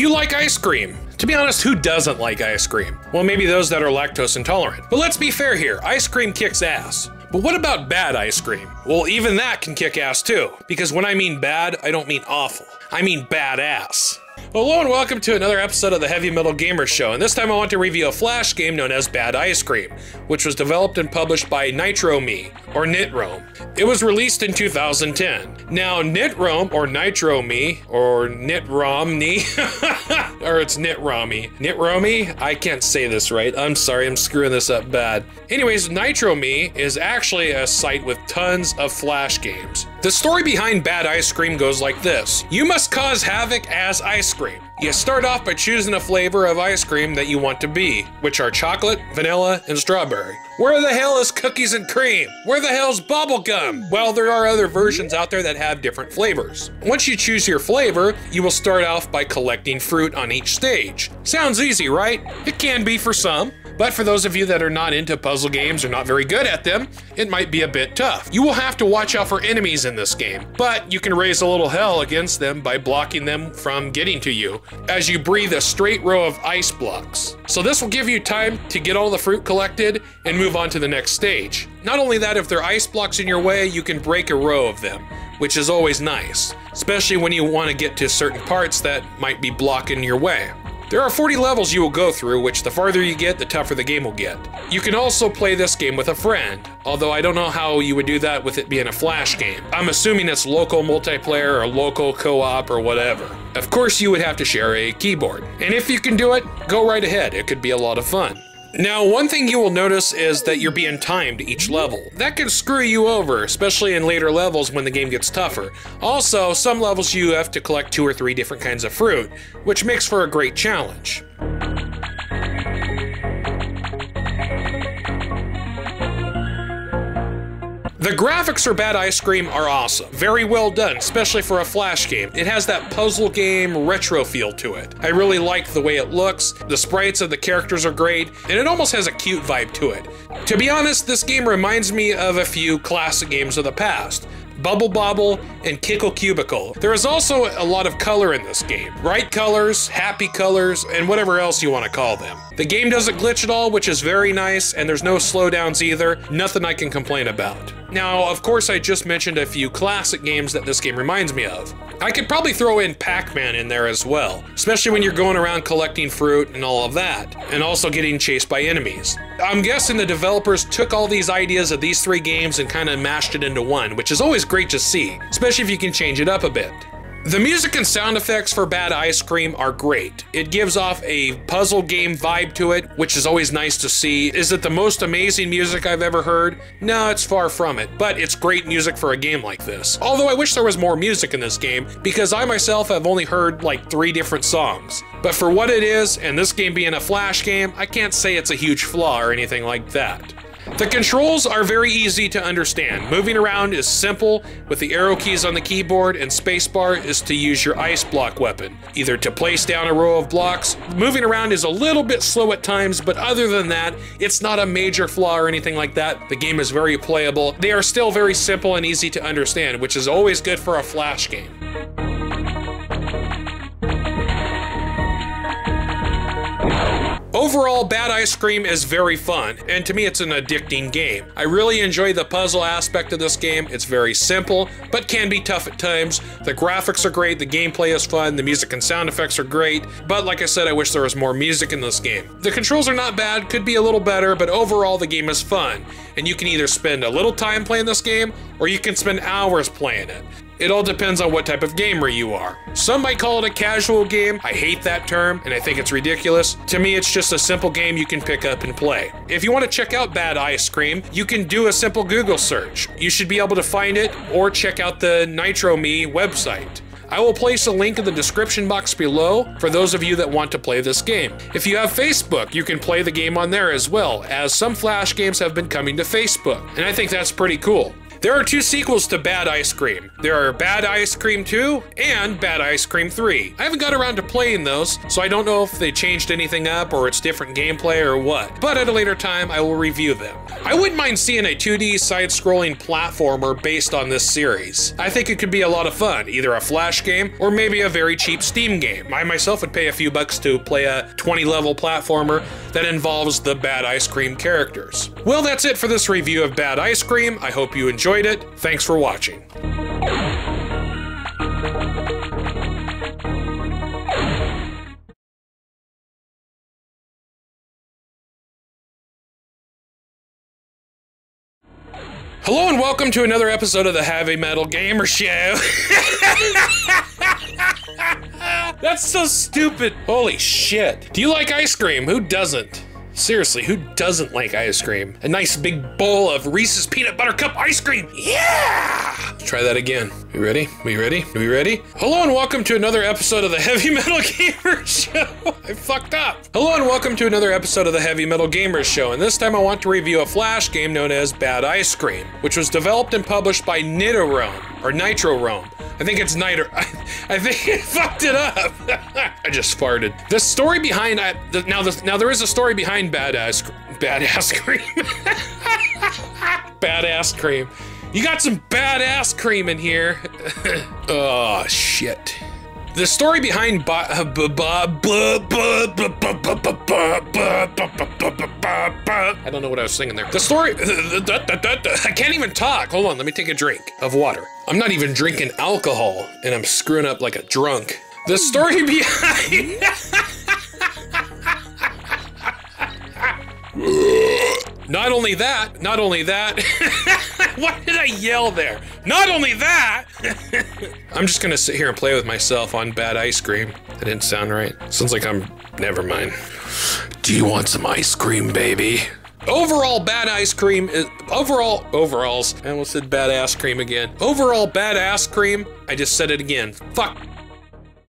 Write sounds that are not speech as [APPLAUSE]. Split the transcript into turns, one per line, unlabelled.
you like ice cream? To be honest, who doesn't like ice cream? Well, maybe those that are lactose intolerant. But let's be fair here ice cream kicks ass. But what about bad ice cream? Well, even that can kick ass too. Because when I mean bad, I don't mean awful, I mean badass. Hello and welcome to another episode of the Heavy Metal Gamer Show, and this time I want to review a Flash game known as Bad Ice Cream, which was developed and published by NitroMe, or NitRome. It was released in 2010. Now, NitRome, or NitroMe, or NitRomney, [LAUGHS] or it's NitRomy. NitRomy? I can't say this right. I'm sorry, I'm screwing this up bad. Anyways, NitroMe is actually a site with tons of Flash games. The story behind Bad Ice Cream goes like this You must cause havoc as ice cream. You start off by choosing a flavor of ice cream that you want to be, which are chocolate, vanilla, and strawberry. Where the hell is cookies and cream? Where the hell's bubblegum? Well, there are other versions out there that have different flavors. Once you choose your flavor, you will start off by collecting fruit on each stage. Sounds easy, right? It can be for some. But for those of you that are not into puzzle games or not very good at them, it might be a bit tough. You will have to watch out for enemies in this game, but you can raise a little hell against them by blocking them from getting to you as you breathe a straight row of ice blocks. So this will give you time to get all the fruit collected and move on to the next stage. Not only that, if there are ice blocks in your way, you can break a row of them, which is always nice, especially when you want to get to certain parts that might be blocking your way. There are 40 levels you will go through, which the farther you get, the tougher the game will get. You can also play this game with a friend, although I don't know how you would do that with it being a flash game. I'm assuming it's local multiplayer or local co-op or whatever. Of course you would have to share a keyboard. And if you can do it, go right ahead, it could be a lot of fun. Now, one thing you will notice is that you're being timed each level. That can screw you over, especially in later levels when the game gets tougher. Also, some levels you have to collect two or three different kinds of fruit, which makes for a great challenge. The graphics for Bad Ice Cream are awesome. Very well done, especially for a Flash game. It has that puzzle game retro feel to it. I really like the way it looks, the sprites of the characters are great, and it almost has a cute vibe to it. To be honest, this game reminds me of a few classic games of the past. Bubble Bobble, and Kickle Cubicle. There is also a lot of color in this game. Bright colors, happy colors, and whatever else you want to call them. The game doesn't glitch at all, which is very nice, and there's no slowdowns either. Nothing I can complain about. Now, of course, I just mentioned a few classic games that this game reminds me of. I could probably throw in Pac-Man in there as well, especially when you're going around collecting fruit and all of that, and also getting chased by enemies. I'm guessing the developers took all these ideas of these three games and kind of mashed it into one, which is always great to see, especially if you can change it up a bit. The music and sound effects for Bad Ice Cream are great. It gives off a puzzle game vibe to it, which is always nice to see. Is it the most amazing music I've ever heard? No, it's far from it, but it's great music for a game like this. Although I wish there was more music in this game, because I myself have only heard like three different songs. But for what it is, and this game being a Flash game, I can't say it's a huge flaw or anything like that. The controls are very easy to understand. Moving around is simple with the arrow keys on the keyboard and spacebar is to use your ice block weapon, either to place down a row of blocks. Moving around is a little bit slow at times, but other than that, it's not a major flaw or anything like that. The game is very playable. They are still very simple and easy to understand, which is always good for a flash game. Overall, Bad Ice Cream is very fun, and to me it's an addicting game. I really enjoy the puzzle aspect of this game. It's very simple, but can be tough at times. The graphics are great, the gameplay is fun, the music and sound effects are great, but like I said, I wish there was more music in this game. The controls are not bad, could be a little better, but overall the game is fun, and you can either spend a little time playing this game, or you can spend hours playing it. It all depends on what type of gamer you are. Some might call it a casual game. I hate that term and I think it's ridiculous. To me, it's just a simple game you can pick up and play. If you want to check out Bad Ice Cream, you can do a simple Google search. You should be able to find it or check out the Nitro Me website. I will place a link in the description box below for those of you that want to play this game. If you have Facebook, you can play the game on there as well, as some Flash games have been coming to Facebook, and I think that's pretty cool. There are two sequels to Bad Ice Cream. There are Bad Ice Cream 2 and Bad Ice Cream 3. I haven't got around to playing those, so I don't know if they changed anything up or it's different gameplay or what. But at a later time, I will review them. I wouldn't mind seeing a 2D side-scrolling platformer based on this series. I think it could be a lot of fun, either a flash game or maybe a very cheap Steam game. I myself would pay a few bucks to play a 20 level platformer that involves the Bad Ice Cream characters. Well, that's it for this review of Bad Ice Cream. I hope you enjoyed it. Thanks for watching. Hello and welcome to another episode of the Heavy Metal Gamer Show. [LAUGHS] That's so stupid. Holy shit. Do you like ice cream? Who doesn't? Seriously, who doesn't like ice cream? A nice big bowl of Reese's peanut butter cup ice cream. Yeah! Let's try that again. We ready? We ready? Are we ready? Hello and welcome to another episode of the Heavy [LAUGHS] Metal Gamer Show. I fucked up. Hello and welcome to another episode of the Heavy Metal Gamers Show. And this time I want to review a Flash game known as Bad Ice Cream, which was developed and published by Nitrorome or Nitro Rome. I think it's Nitro. I, I think it fucked it up. I just farted. The story behind I, the, now, the, now there is a story behind Badass Badass Cream. badass cream. You got some badass cream in here. oh shit. The story behind I don't know what I was singing there. The story [LAUGHS] I can't even talk. Hold on, let me take a drink of water. I'm not even drinking alcohol and I'm screwing up like a drunk. The story [LAUGHS] behind [LAUGHS] Not only that, not only that. what did I yell there? Not only that. I'm just gonna sit here and play with myself on bad ice cream. That didn't sound right. Sounds like I'm. Never mind. Do you want some ice cream, baby? Overall, bad ice cream is overall overalls. I almost said bad ass cream again. Overall, bad ass cream. I just said it again. Fuck.